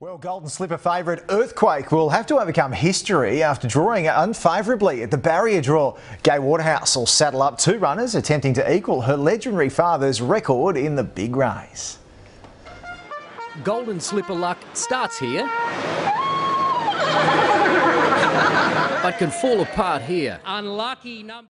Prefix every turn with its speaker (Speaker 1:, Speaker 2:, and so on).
Speaker 1: Well, Golden Slipper favourite Earthquake will have to overcome history after drawing unfavourably at the barrier draw. Gay Waterhouse will saddle up two runners attempting to equal her legendary father's record in the big race.
Speaker 2: Golden Slipper luck starts here, but can fall apart here.
Speaker 3: Unlucky number.